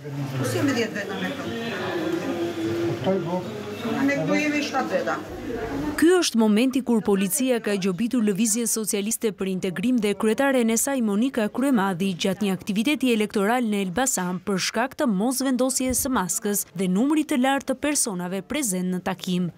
Ku si me dhjetë veta me këtu? Kuptoj po. A ne këtu jemi shtatë veta. Ky është momenti kur policia ka gjobitur Lëvizjen Socialiste për Integrim dhe kryetaren e saj Monika Kryemadhi gjatë një aktiviteti elektoral në Elbasan për shkak të mosvendosjes së maskës dhe numrit të lartë të personave prezent në takim.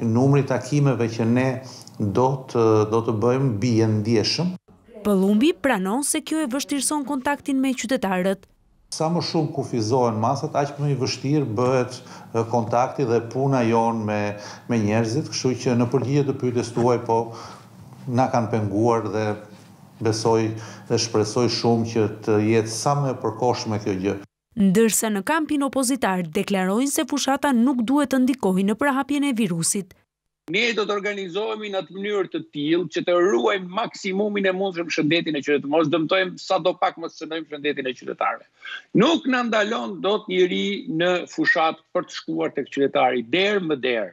Numri i takimeve që ne do të do të bëjmë bie ndjeshëm. Pëllumbi pranon se kjo e vështirëson kontaktin me qytetarët. Sa më shumë kufizohen masat, aq më i vështirë bëhet kontakti dhe puna jonë me me njerëzit, kështu që në përgjigje të pyetjes tuaj po na kanë penguar dhe besoj dhe shpresoj shumë që të jetë sa më e përkohshme kjo gjë. Ndërsa në kampin opozitar deklarojnë se fushata nuk duhet të ndikojë në përhapjen e virusit. Ne do të organizohemi në atë mënyrë të tillë që të ruajmë maksimumin e mundshëm shëndetin e qytetarëve, mos dëmtojmë sado pak mos cënojmë shëndetin e qytetarëve. Nuk na ndalon dot njeri në fushatë për të shkuar tek qytetari, derë më derë.